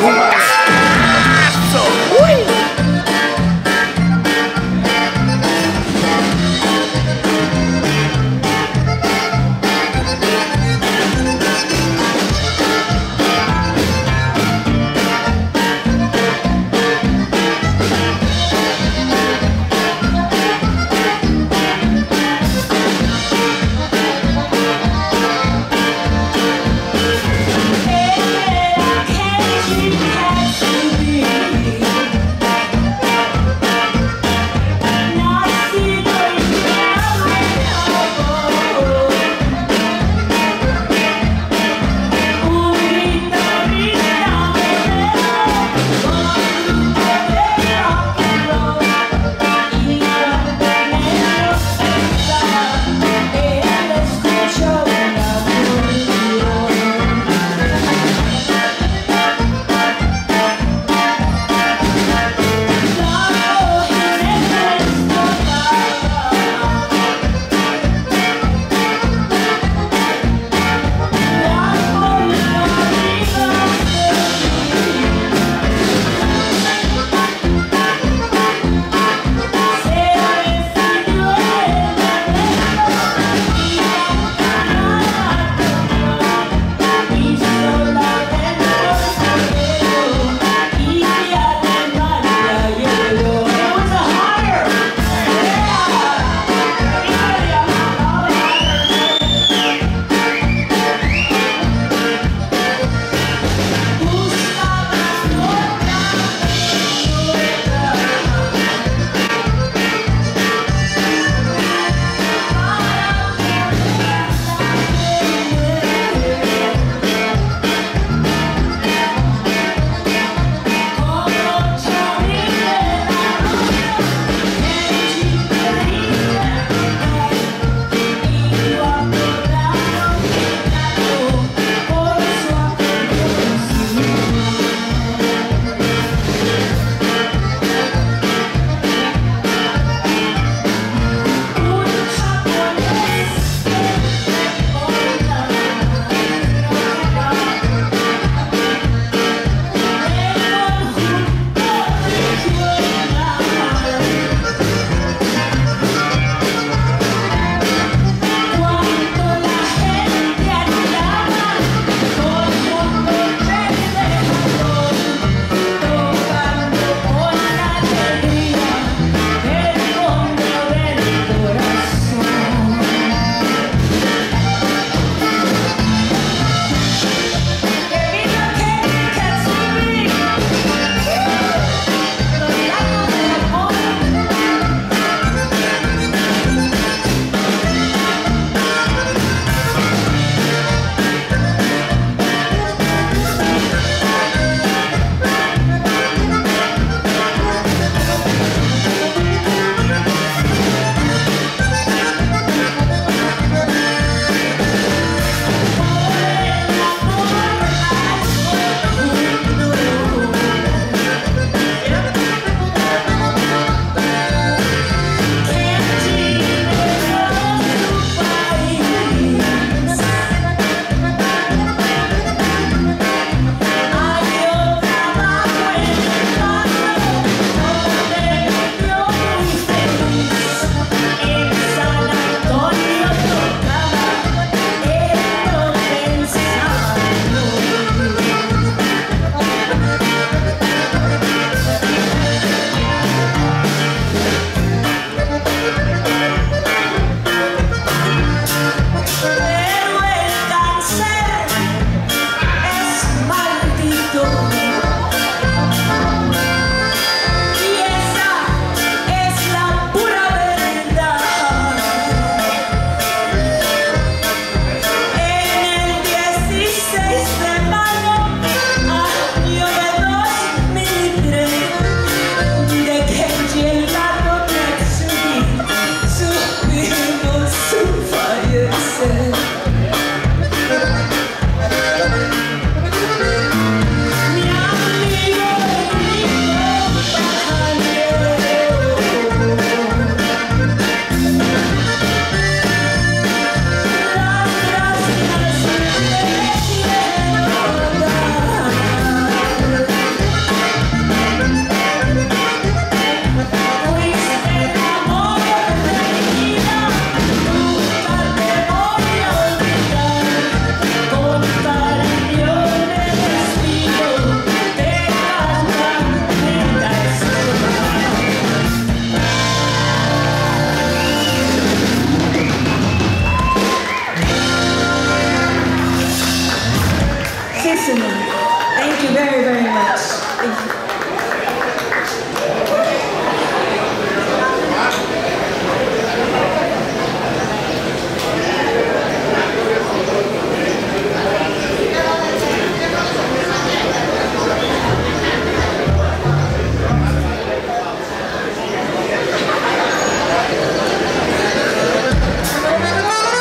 con